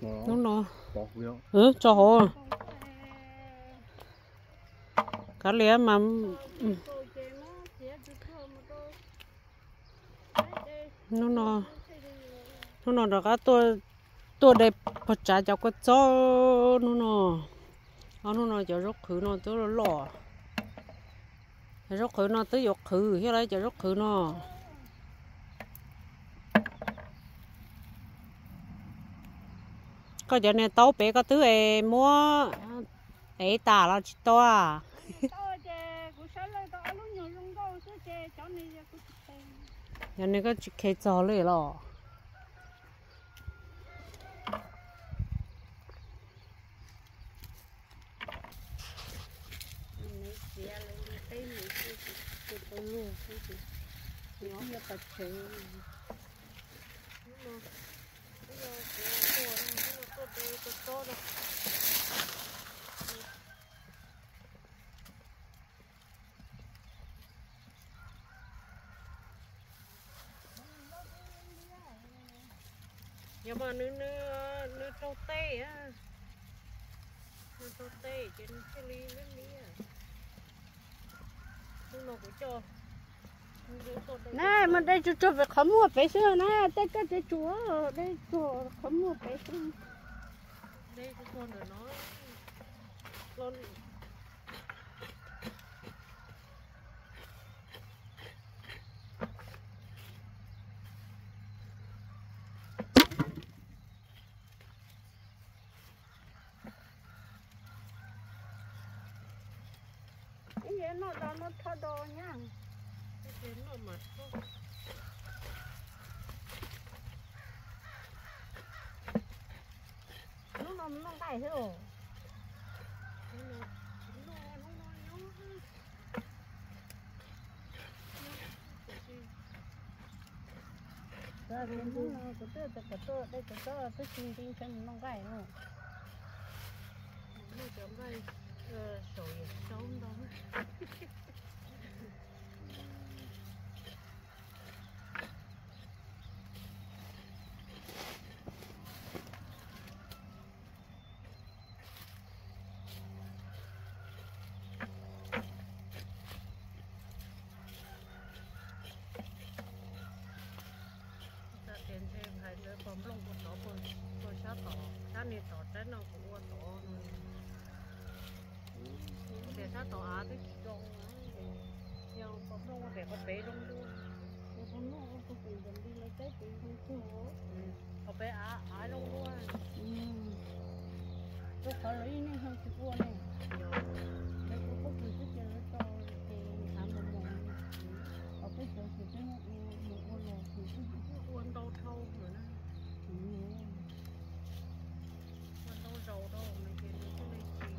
nó nó ừ cho hồ. Cá lía mà ừ. nó nó nó nó đó cá tôi tôi đây bắt trả cho cái chó. Nó nó nó nó cho rốt khử nó tới lò rốt khử nó tới giọt khử thế đấy cho rốt khử nó có giờ này tàu bé có thứ ấy mua ấy tả là chỉ to à. Giờ này có chỉ khai gió lên rồi Hãy subscribe cho kênh Ghiền Mì Gõ Để không bỏ lỡ những video hấp dẫn nhưng mà nó nó nó trâu tê á. Nó trâu tê trên cái ly lên ly à nó cũng cho nè mà đây chú chú phải khóm mua bé xưa nè đây cái đây chúa đây chúa khóm mua bé xưa đây cái con rồi nó. Con nó đó nó thọ đồ nha đến mặt không nó nó nó cái thế rồi Rồi, nó nó cái tơ cái tơ đây cái tơ cái xin tin chân nó cái nó sống đó thêm hay nữa bấm lông của nó bồi bồi sát tỏ sát này tỏ trái nó cũng tỏ để sát tỏ á cái trong nhau bấm lông để có bé lông luôn nó nó có tiền dần đi lấy cái tiền không chúa có bé á á lông luôn. Tôi có lấy này không qua này đây có có tiền cái tiền nó cho tiền thảm một mồm ở cái chỗ thì cái nó một con lò thì cái quân đâu thâu nữa nè quân đâu dầu đâu mình tiền cái này gì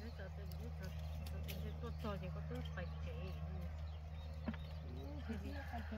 Nếu sợ tình nếu sợ sợ tình thì tôi cho thì có tôi phải chỉ thì cái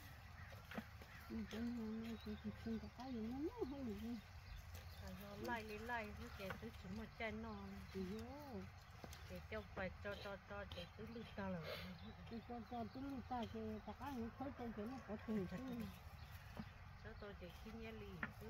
lại lấy lại cái kẻ tứ chỉ một chân non thì để cho phải cho cho cho để tứ lư ta là cho cho cho tôi lúc ta thì tất cả những khối tôi cái nó có tiền chứ cho tôi để khi nhớ lì chứ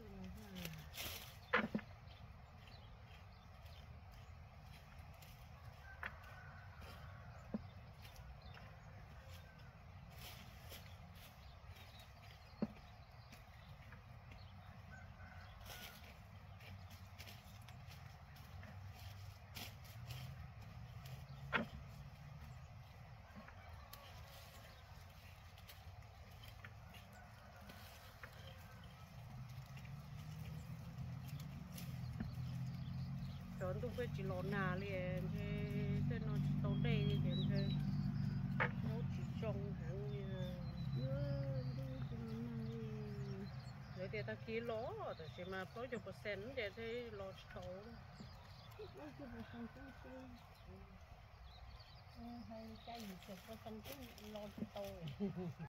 lợn tôi phải chỉ lợn nà liền, thế thế nó chỉ tàu đây thì thế thế. Nó chỉ trong hàng như rồi thì ta ký lỗ rồi chỉ mà bao nhiêu percent để thế lỗ tàu ờ, hay cái gì chụp có tâm cái lo cho tôi